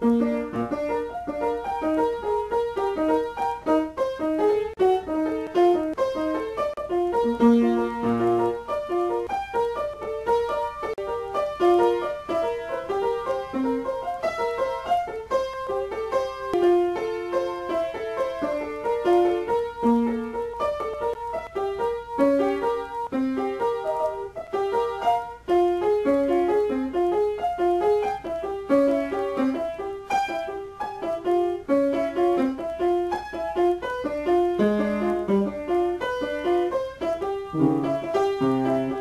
Música Música